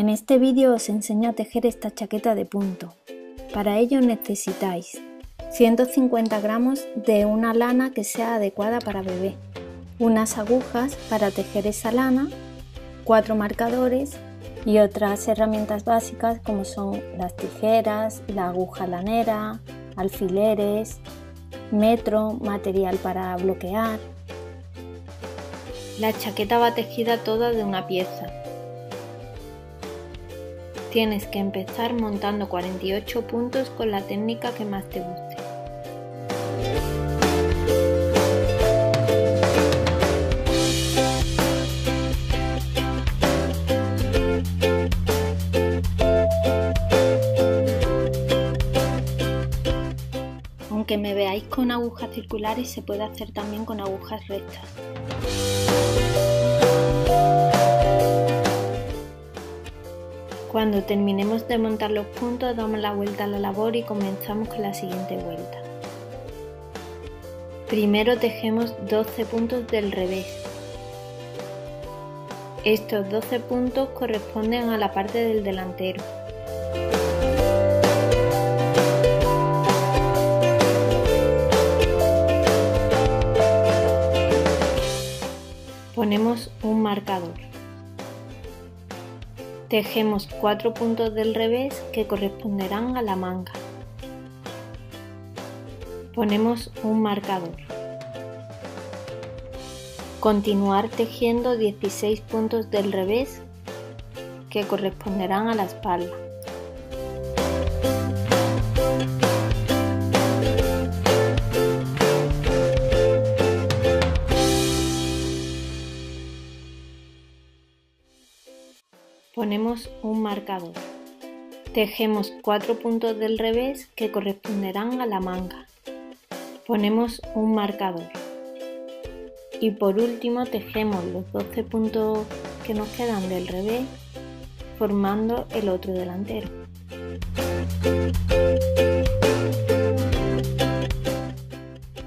En este vídeo os enseño a tejer esta chaqueta de punto. Para ello necesitáis 150 gramos de una lana que sea adecuada para bebé, unas agujas para tejer esa lana, cuatro marcadores y otras herramientas básicas como son las tijeras, la aguja lanera, alfileres, metro, material para bloquear. La chaqueta va tejida toda de una pieza, Tienes que empezar montando 48 puntos con la técnica que más te guste. Aunque me veáis con agujas circulares, se puede hacer también con agujas rectas. Cuando terminemos de montar los puntos damos la vuelta a la labor y comenzamos con la siguiente vuelta. Primero tejemos 12 puntos del revés. Estos 12 puntos corresponden a la parte del delantero. Ponemos un marcador. Tejemos cuatro puntos del revés que corresponderán a la manga. Ponemos un marcador. Continuar tejiendo 16 puntos del revés que corresponderán a la espalda. Ponemos un marcador. Tejemos cuatro puntos del revés que corresponderán a la manga. Ponemos un marcador. Y por último tejemos los 12 puntos que nos quedan del revés formando el otro delantero.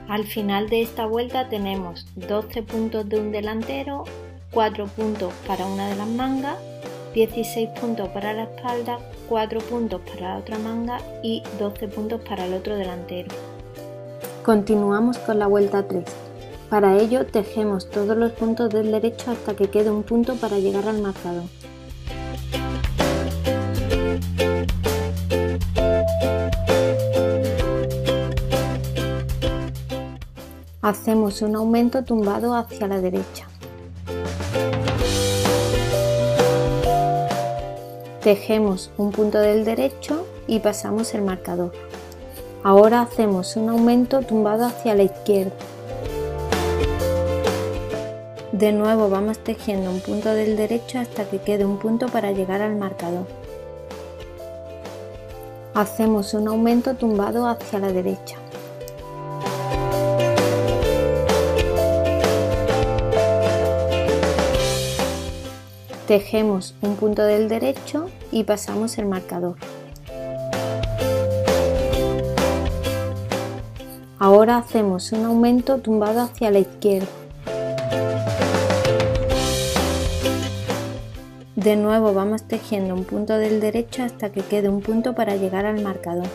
Al final de esta vuelta tenemos 12 puntos de un delantero, 4 puntos para una de las mangas 16 puntos para la espalda, 4 puntos para la otra manga y 12 puntos para el otro delantero. Continuamos con la vuelta 3. Para ello tejemos todos los puntos del derecho hasta que quede un punto para llegar al marcador. Hacemos un aumento tumbado hacia la derecha. Tejemos un punto del derecho y pasamos el marcador. Ahora hacemos un aumento tumbado hacia la izquierda. De nuevo vamos tejiendo un punto del derecho hasta que quede un punto para llegar al marcador. Hacemos un aumento tumbado hacia la derecha. Tejemos un punto del derecho y pasamos el marcador. Ahora hacemos un aumento tumbado hacia la izquierda. De nuevo vamos tejiendo un punto del derecho hasta que quede un punto para llegar al marcador.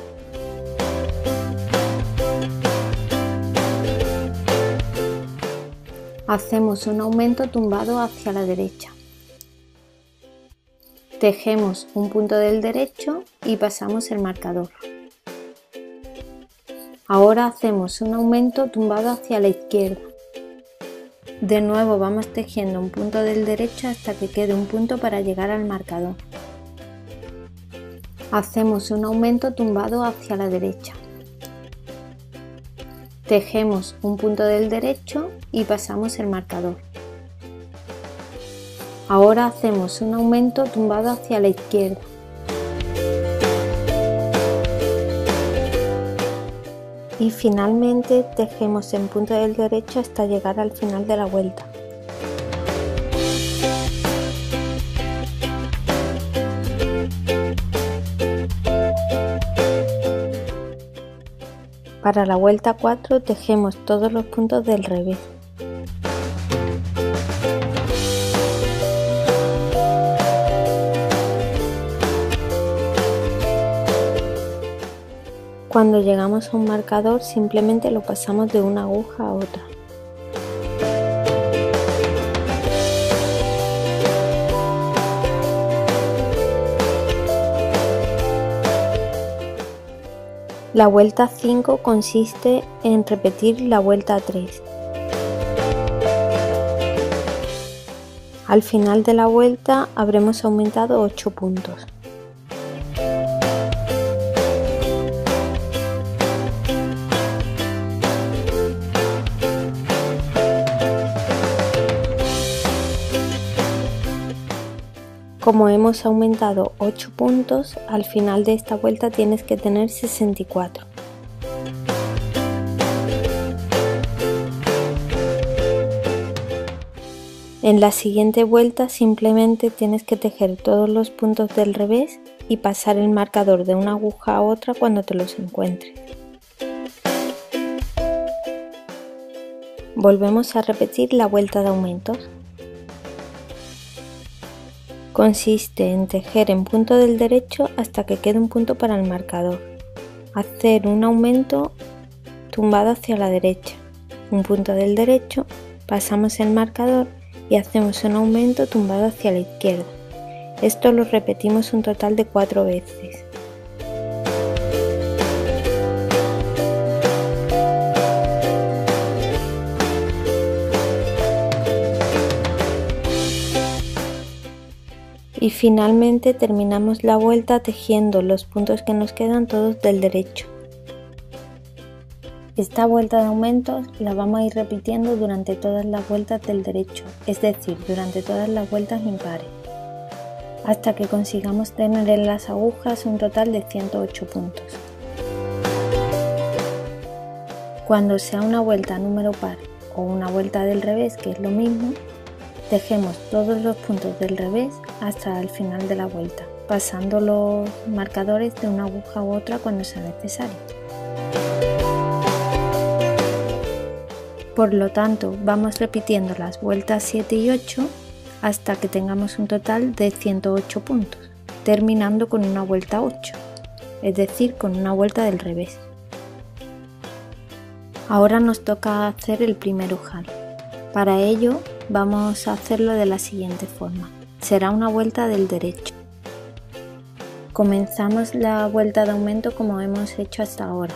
Hacemos un aumento tumbado hacia la derecha. Tejemos un punto del derecho y pasamos el marcador. Ahora hacemos un aumento tumbado hacia la izquierda. De nuevo vamos tejiendo un punto del derecho hasta que quede un punto para llegar al marcador. Hacemos un aumento tumbado hacia la derecha. Tejemos un punto del derecho y pasamos el marcador. Ahora hacemos un aumento tumbado hacia la izquierda. Y finalmente tejemos en punta del derecho hasta llegar al final de la vuelta. Para la vuelta 4 tejemos todos los puntos del revés. Cuando llegamos a un marcador simplemente lo pasamos de una aguja a otra. La vuelta 5 consiste en repetir la vuelta 3. Al final de la vuelta habremos aumentado 8 puntos. Como hemos aumentado 8 puntos, al final de esta vuelta tienes que tener 64. En la siguiente vuelta simplemente tienes que tejer todos los puntos del revés y pasar el marcador de una aguja a otra cuando te los encuentres. Volvemos a repetir la vuelta de aumentos. Consiste en tejer en punto del derecho hasta que quede un punto para el marcador. Hacer un aumento tumbado hacia la derecha. Un punto del derecho, pasamos el marcador y hacemos un aumento tumbado hacia la izquierda. Esto lo repetimos un total de cuatro veces. Y finalmente terminamos la vuelta tejiendo los puntos que nos quedan todos del derecho. Esta vuelta de aumentos la vamos a ir repitiendo durante todas las vueltas del derecho, es decir, durante todas las vueltas impares, hasta que consigamos tener en las agujas un total de 108 puntos. Cuando sea una vuelta número par o una vuelta del revés, que es lo mismo, Tejemos todos los puntos del revés hasta el final de la vuelta, pasando los marcadores de una aguja u otra cuando sea necesario. Por lo tanto, vamos repitiendo las vueltas 7 y 8 hasta que tengamos un total de 108 puntos, terminando con una vuelta 8, es decir, con una vuelta del revés. Ahora nos toca hacer el primer ojal. Para ello vamos a hacerlo de la siguiente forma. Será una vuelta del derecho. Comenzamos la vuelta de aumento como hemos hecho hasta ahora,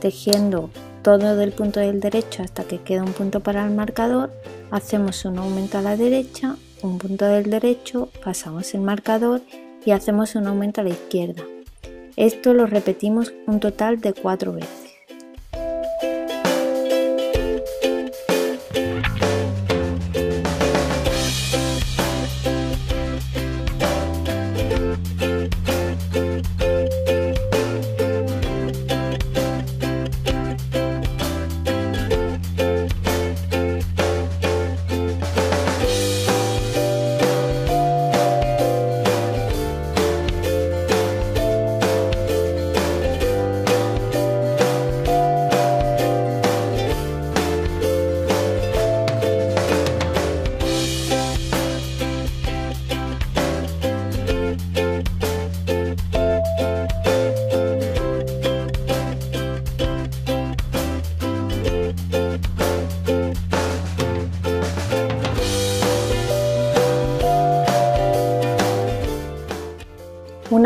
tejiendo todo del punto del derecho hasta que queda un punto para el marcador, hacemos un aumento a la derecha, un punto del derecho, pasamos el marcador y hacemos un aumento a la izquierda. Esto lo repetimos un total de cuatro veces.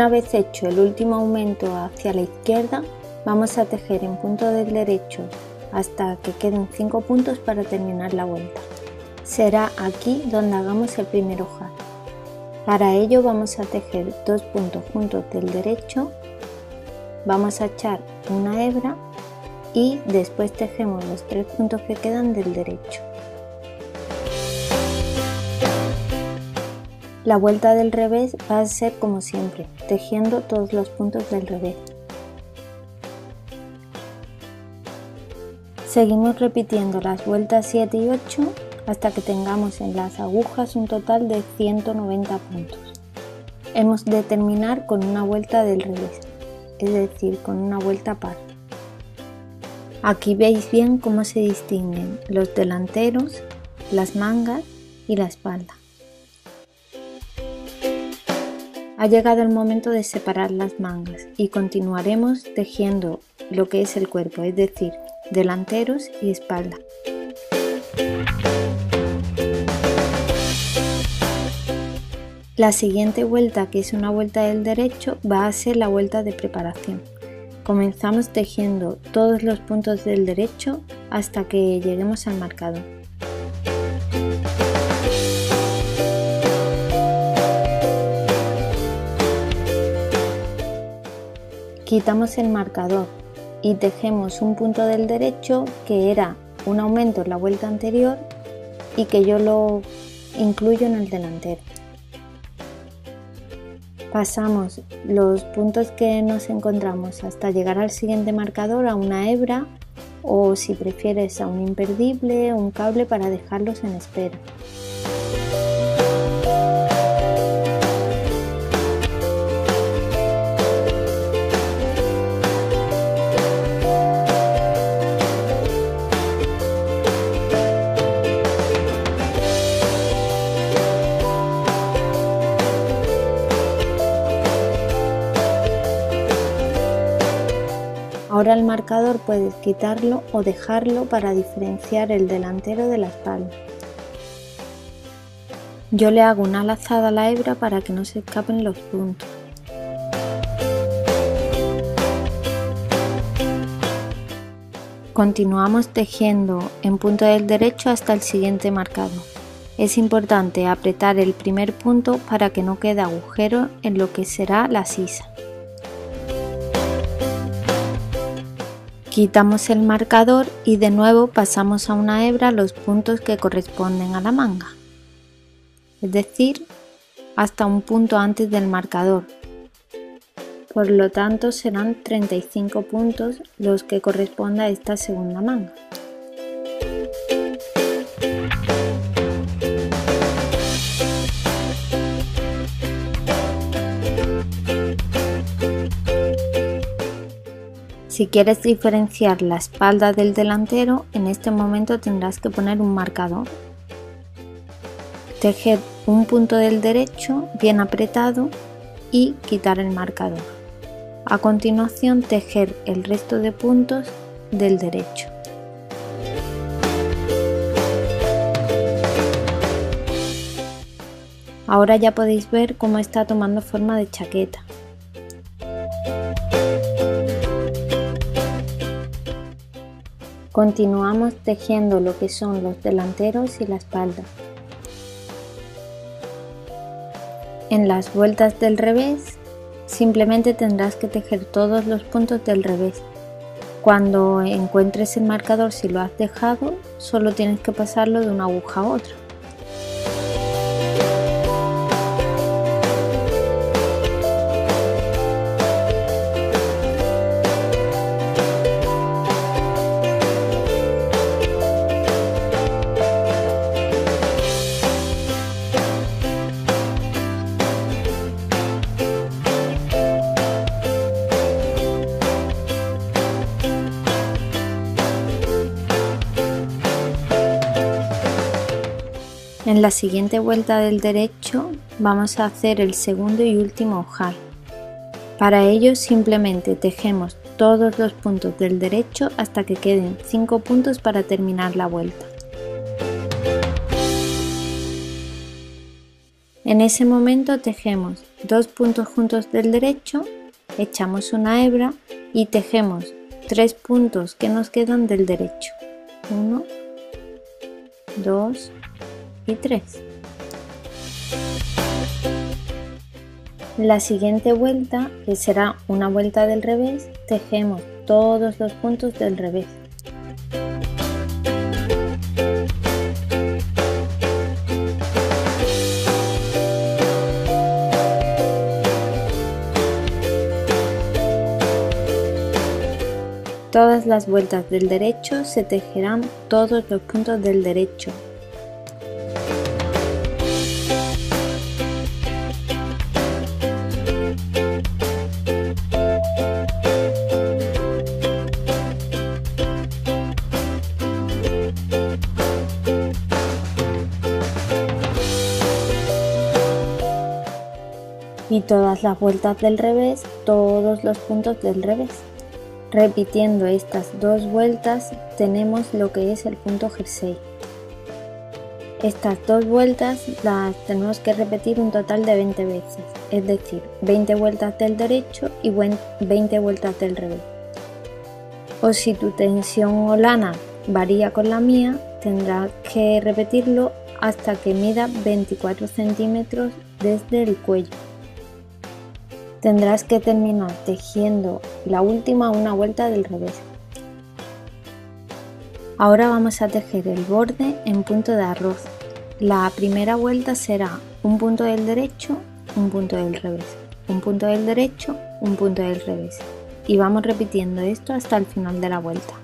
Una vez hecho el último aumento hacia la izquierda, vamos a tejer en punto del derecho hasta que queden 5 puntos para terminar la vuelta. Será aquí donde hagamos el primer ojal. Para ello vamos a tejer dos puntos juntos del derecho, vamos a echar una hebra y después tejemos los tres puntos que quedan del derecho. La vuelta del revés va a ser como siempre, tejiendo todos los puntos del revés. Seguimos repitiendo las vueltas 7 y 8 hasta que tengamos en las agujas un total de 190 puntos. Hemos de terminar con una vuelta del revés, es decir, con una vuelta par. Aquí veis bien cómo se distinguen los delanteros, las mangas y la espalda. Ha llegado el momento de separar las mangas y continuaremos tejiendo lo que es el cuerpo, es decir, delanteros y espalda. La siguiente vuelta, que es una vuelta del derecho, va a ser la vuelta de preparación. Comenzamos tejiendo todos los puntos del derecho hasta que lleguemos al marcador. Quitamos el marcador y tejemos un punto del derecho que era un aumento en la vuelta anterior y que yo lo incluyo en el delantero. Pasamos los puntos que nos encontramos hasta llegar al siguiente marcador a una hebra o si prefieres a un imperdible o un cable para dejarlos en espera. Ahora el marcador puedes quitarlo o dejarlo para diferenciar el delantero de la espalda. Yo le hago una lazada a la hebra para que no se escapen los puntos. Continuamos tejiendo en punto del derecho hasta el siguiente marcador. Es importante apretar el primer punto para que no quede agujero en lo que será la sisa. Quitamos el marcador y de nuevo pasamos a una hebra los puntos que corresponden a la manga, es decir, hasta un punto antes del marcador. Por lo tanto serán 35 puntos los que correspondan a esta segunda manga. Si quieres diferenciar la espalda del delantero, en este momento tendrás que poner un marcador. Tejer un punto del derecho bien apretado y quitar el marcador. A continuación tejer el resto de puntos del derecho. Ahora ya podéis ver cómo está tomando forma de chaqueta. Continuamos tejiendo lo que son los delanteros y la espalda. En las vueltas del revés simplemente tendrás que tejer todos los puntos del revés. Cuando encuentres el marcador si lo has dejado, solo tienes que pasarlo de una aguja a otra. En la siguiente vuelta del derecho vamos a hacer el segundo y último ojal. Para ello simplemente tejemos todos los puntos del derecho hasta que queden 5 puntos para terminar la vuelta. En ese momento tejemos dos puntos juntos del derecho, echamos una hebra y tejemos tres puntos que nos quedan del derecho. 1, 2, y 3. La siguiente vuelta, que será una vuelta del revés, tejemos todos los puntos del revés. Todas las vueltas del derecho se tejerán todos los puntos del derecho, todas las vueltas del revés, todos los puntos del revés. Repitiendo estas dos vueltas tenemos lo que es el punto jersey. Estas dos vueltas las tenemos que repetir un total de 20 veces, es decir, 20 vueltas del derecho y 20 vueltas del revés. O si tu tensión o lana varía con la mía, tendrás que repetirlo hasta que mida 24 centímetros desde el cuello. Tendrás que terminar tejiendo la última una vuelta del revés. Ahora vamos a tejer el borde en punto de arroz. La primera vuelta será un punto del derecho, un punto del revés, un punto del derecho, un punto del revés. Y vamos repitiendo esto hasta el final de la vuelta.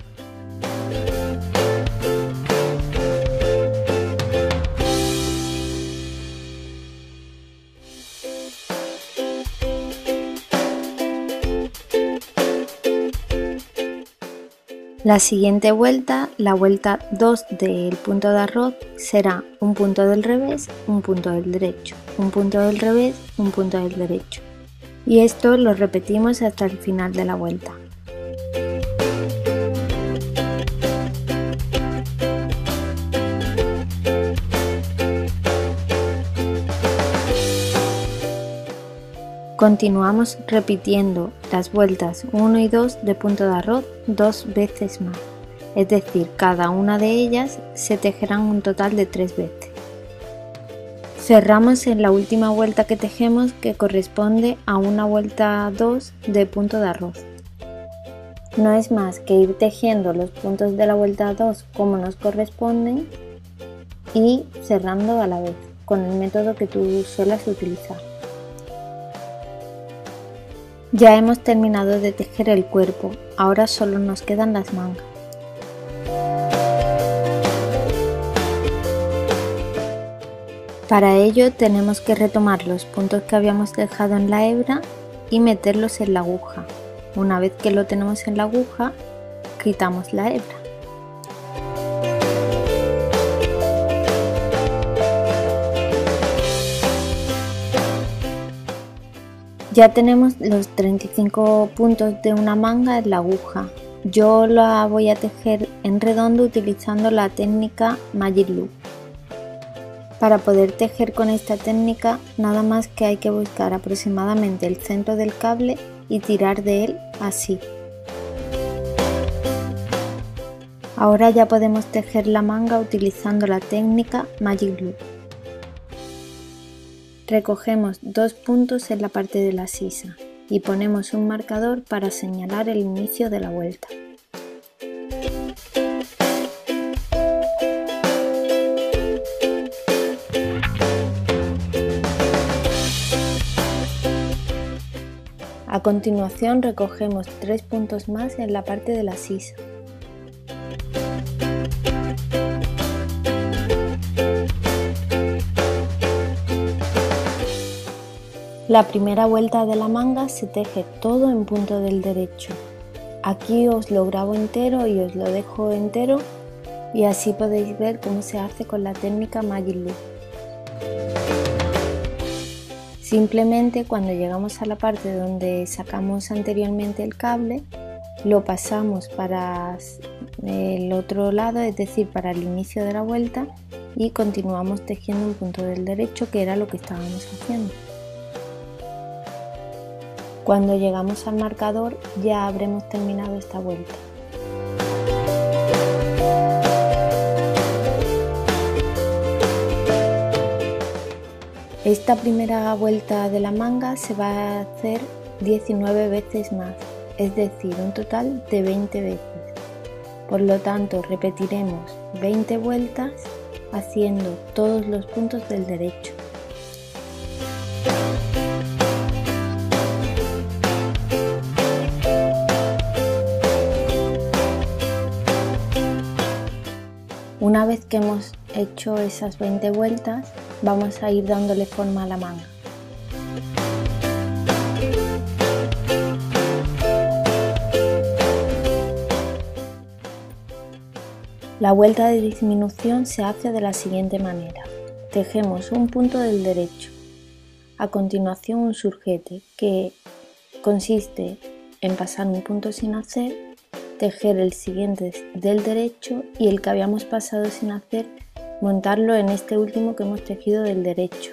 La siguiente vuelta, la vuelta 2 del punto de arroz, será un punto del revés, un punto del derecho, un punto del revés, un punto del derecho. Y esto lo repetimos hasta el final de la vuelta. Continuamos repitiendo las vueltas 1 y 2 de punto de arroz dos veces más, es decir, cada una de ellas se tejerán un total de tres veces. Cerramos en la última vuelta que tejemos que corresponde a una vuelta 2 de punto de arroz. No es más que ir tejiendo los puntos de la vuelta 2 como nos corresponden y cerrando a la vez con el método que tú suelas utilizar. Ya hemos terminado de tejer el cuerpo, ahora solo nos quedan las mangas. Para ello tenemos que retomar los puntos que habíamos dejado en la hebra y meterlos en la aguja. Una vez que lo tenemos en la aguja, quitamos la hebra. Ya tenemos los 35 puntos de una manga en la aguja. Yo la voy a tejer en redondo utilizando la técnica Magic Loop. Para poder tejer con esta técnica nada más que hay que buscar aproximadamente el centro del cable y tirar de él así. Ahora ya podemos tejer la manga utilizando la técnica Magic Loop. Recogemos dos puntos en la parte de la sisa y ponemos un marcador para señalar el inicio de la vuelta. A continuación recogemos tres puntos más en la parte de la sisa. La primera vuelta de la manga se teje todo en punto del derecho. Aquí os lo grabo entero y os lo dejo entero y así podéis ver cómo se hace con la técnica Magic Loop. Simplemente cuando llegamos a la parte donde sacamos anteriormente el cable, lo pasamos para el otro lado, es decir, para el inicio de la vuelta y continuamos tejiendo en punto del derecho que era lo que estábamos haciendo. Cuando llegamos al marcador ya habremos terminado esta vuelta. Esta primera vuelta de la manga se va a hacer 19 veces más, es decir, un total de 20 veces. Por lo tanto, repetiremos 20 vueltas haciendo todos los puntos del derecho. Que hemos hecho esas 20 vueltas, vamos a ir dándole forma a la manga. La vuelta de disminución se hace de la siguiente manera. Tejemos un punto del derecho, A continuación un surjete que consiste en pasar un punto sin hacer, tejer el siguiente del derecho y el que habíamos pasado sin hacer montarlo en este último que hemos tejido del derecho.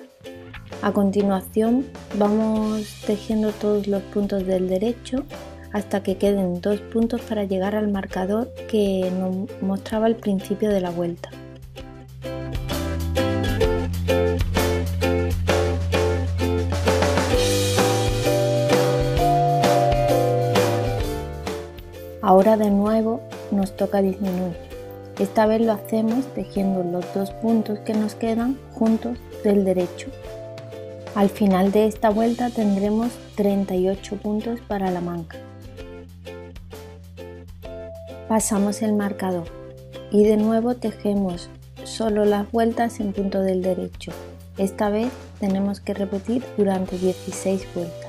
A continuación vamos tejiendo todos los puntos del derecho hasta que queden dos puntos para llegar al marcador que nos mostraba al principio de la vuelta. Ahora de nuevo nos toca disminuir. Esta vez lo hacemos tejiendo los dos puntos que nos quedan juntos del derecho. Al final de esta vuelta tendremos 38 puntos para la manca. Pasamos el marcador y de nuevo tejemos solo las vueltas en punto del derecho. Esta vez tenemos que repetir durante 16 vueltas.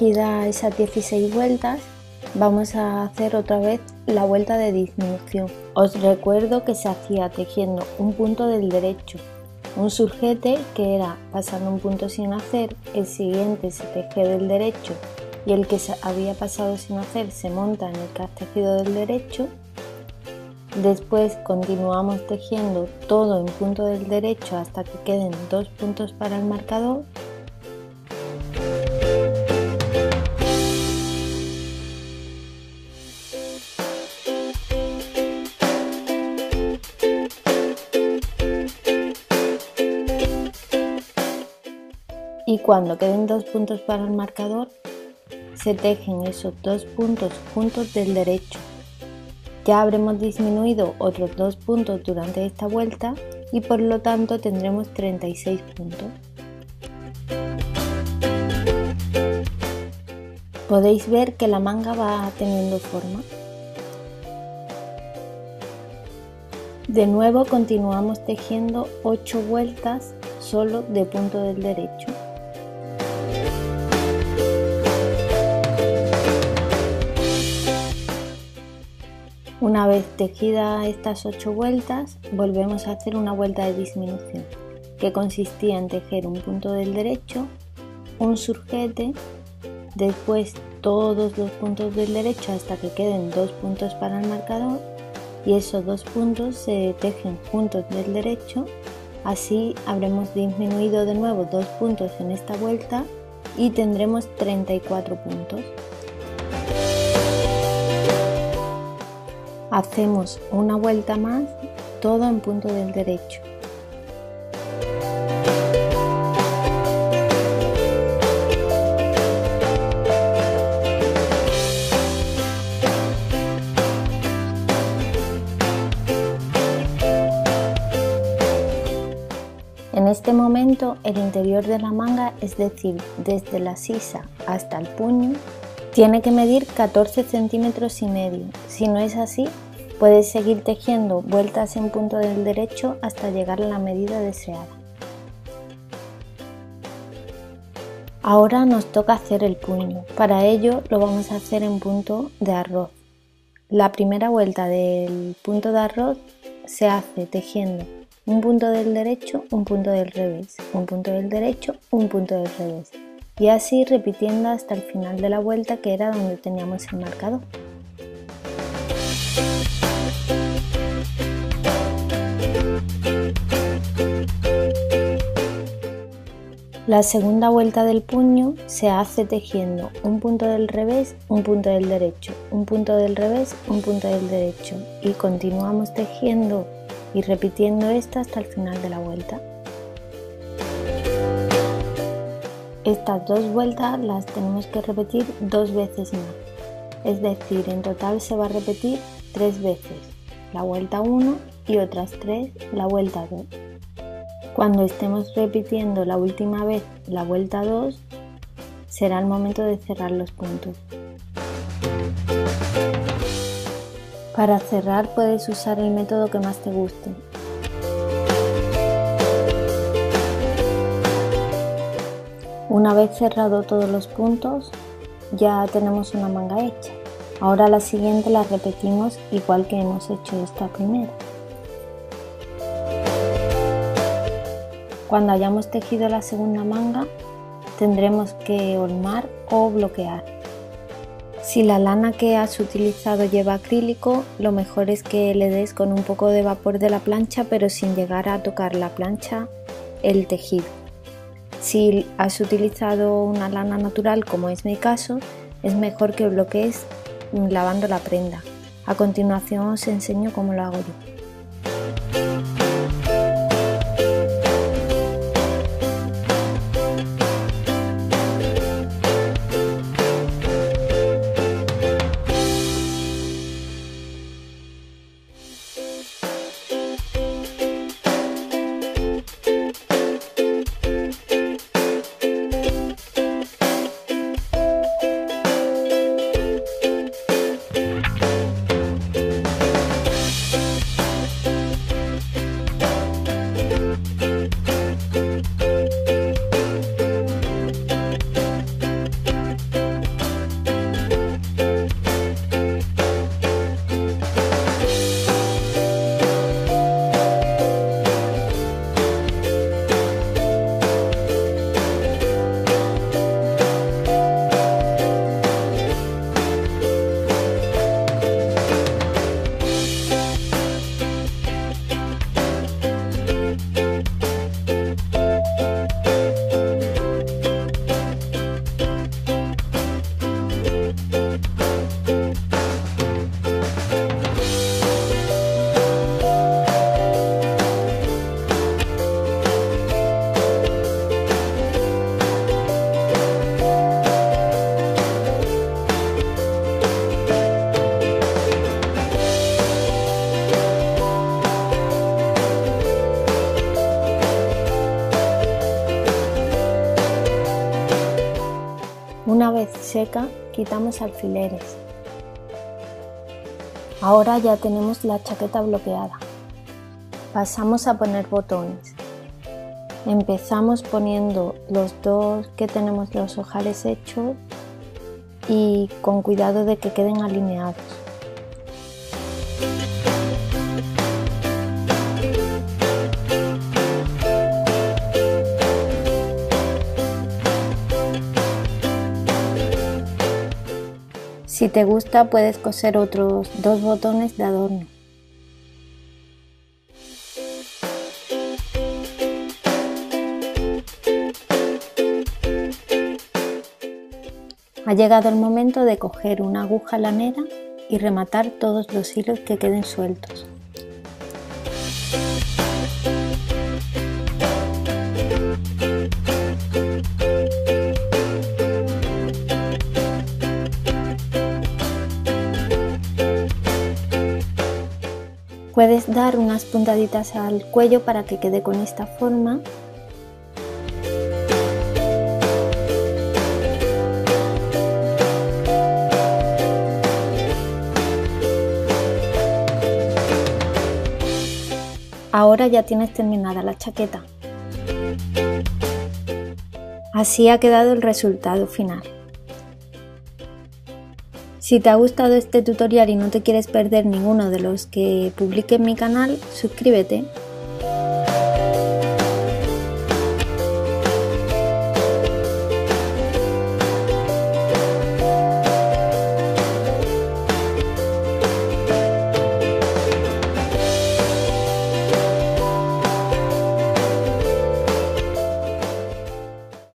Tejida esas 16 vueltas, vamos a hacer otra vez la vuelta de disminución. Os recuerdo que se hacía tejiendo un punto del derecho, un surjete que era pasando un punto sin hacer, el siguiente se teje del derecho y el que se había pasado sin hacer se monta en el que has tejido del derecho. Después continuamos tejiendo todo en punto del derecho hasta que queden dos puntos para el marcador y cuando queden dos puntos para el marcador se tejen esos dos puntos juntos del derecho. Ya habremos disminuido otros dos puntos durante esta vuelta y por lo tanto tendremos 36 puntos. Podéis ver que la manga va teniendo forma. De nuevo continuamos tejiendo 8 vueltas solo de punto del derecho. Una vez tejida estas 8 vueltas, volvemos a hacer una vuelta de disminución, que consistía en tejer un punto del derecho, un surjete, después todos los puntos del derecho hasta que queden dos puntos para el marcador y esos dos puntos se tejen juntos del derecho, así habremos disminuido de nuevo dos puntos en esta vuelta y tendremos 34 puntos. Hacemos una vuelta más, todo en punto del derecho. En este momento el interior de la manga, es decir, desde la sisa hasta el puño, tiene que medir 14 centímetros y medio. Si no es así, puedes seguir tejiendo vueltas en punto del derecho hasta llegar a la medida deseada. Ahora nos toca hacer el puño. Para ello lo vamos a hacer en punto de arroz. La primera vuelta del punto de arroz se hace tejiendo un punto del derecho, un punto del revés, un punto del derecho, un punto del revés y así repitiendo hasta el final de la vuelta que era donde teníamos el marcador. La segunda vuelta del puño se hace tejiendo un punto del revés, un punto del derecho, un punto del revés, un punto del derecho y continuamos tejiendo y repitiendo esta hasta el final de la vuelta. Estas dos vueltas las tenemos que repetir dos veces más, es decir, en total se va a repetir tres veces, la vuelta 1 y otras tres la vuelta 2. Cuando estemos repitiendo la última vez la vuelta 2, será el momento de cerrar los puntos. Para cerrar puedes usar el método que más te guste. Una vez cerrado todos los puntos, ya tenemos una manga hecha. Ahora la siguiente la repetimos igual que hemos hecho esta primera. Cuando hayamos tejido la segunda manga, tendremos que holmar o bloquear. Si la lana que has utilizado lleva acrílico, lo mejor es que le des con un poco de vapor de la plancha pero sin llegar a tocar la plancha el tejido. Si has utilizado una lana natural como es mi caso, es mejor que bloquees lavando la prenda. A continuación os enseño cómo lo hago yo. Seca, quitamos alfileres. Ahora ya tenemos la chaqueta bloqueada. Pasamos a poner botones. Empezamos poniendo los dos que tenemos los ojales hechos y con cuidado de que queden alineados. Te gusta puedes coser otros dos botones de adorno. Ha llegado el momento de coger una aguja lanera y rematar todos los hilos que queden sueltos. Puedes dar unas puntaditas al cuello para que quede con esta forma. Ahora ya tienes terminada la chaqueta. Así ha quedado el resultado final. Si te ha gustado este tutorial y no te quieres perder ninguno de los que publique en mi canal, suscríbete